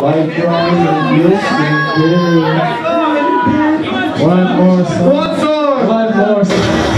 Like Brian Wilson did. One more song. One more song. One more song.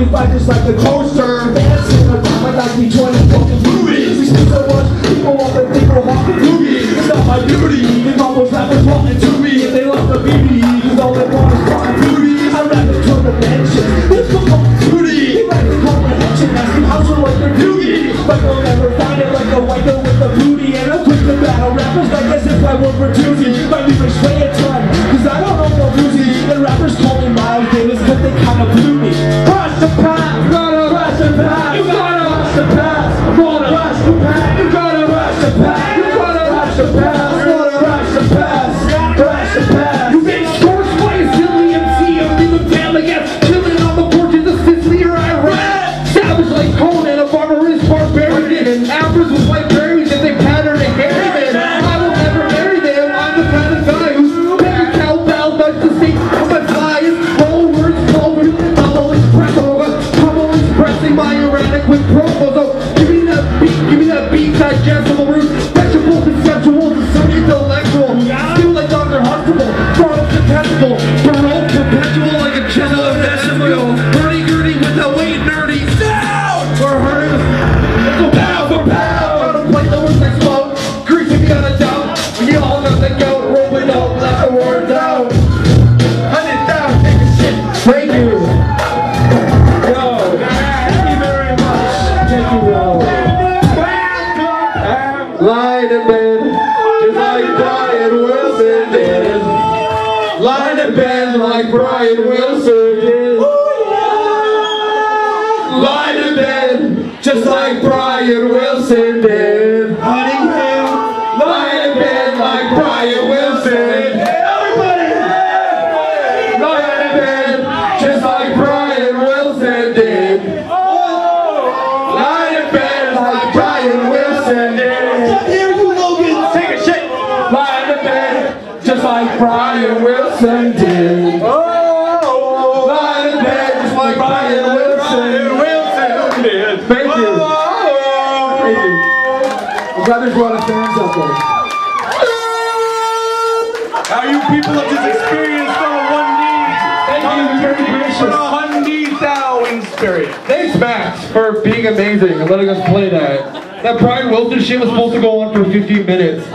me fight just like the coaster. Dancing on top of like me 20 fucking movies. We speak so much, people want the think we're walking loogies. It's not my duty. If almost rappers wanting to me, if they love the beauty, cause all they want is fun booty. I rap it to the mansion. This the fuck booty. They like the comprehension, ask me how's like their beauty. But they'll never find it like a white girl with the booty. And I'm quick to battle rappers like as if I were Tuesday. My lyrics weigh a ton, cause I don't know no boozy. The rappers call me Miles Davis cause they kinda blew me. Rush you gotta rush the path, the baroque, perpetual like a of decibel. Hurdy gurdy with the weight nerdy. Down! We're hurting. Go pow for pow. Gotta play the words smoke. Greasing me on a doubt. We all got the goat, rolling up, let the word out. Hundred down, take a shit. Thank you. Yo, thank you very much. Thank you, yo. Lying in bed, just like did. In like Brian Wilson did. Lying in bed, just like Brian Wilson did. Like Brian Wilson did. Lying in bed, just like Brian Wilson. Wilson did. Thank you. Oh. Thank you. I'm glad there's a lot of fans out there. How you people have just experienced on one knee. Thank you, very gracious. Thou in spirit. Thanks, Max, for being amazing and letting us play that. That Brian Wilson shit was supposed to go on for 15 minutes.